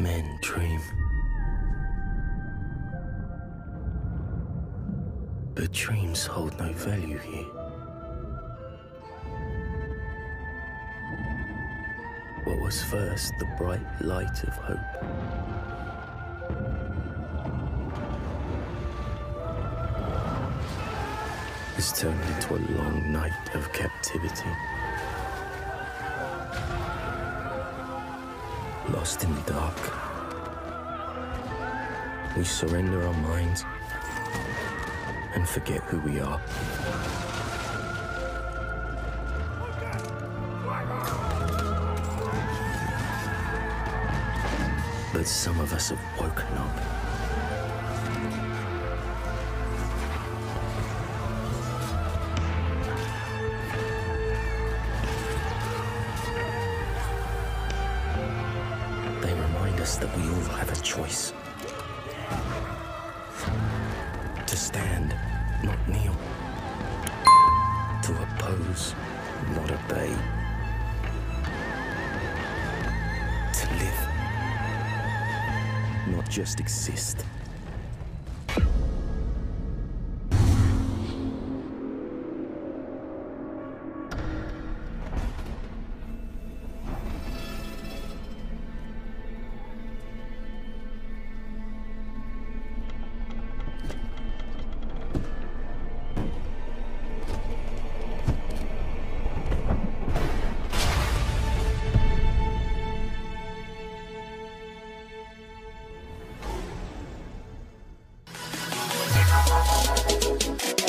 Men dream. But dreams hold no value here. What was first the bright light of hope has turned into a long night of captivity. Lost in the dark, we surrender our minds and forget who we are. But some of us have woken up. Us that we all have a choice. To stand, not kneel. To oppose, not obey. To live, not just exist. Gracias.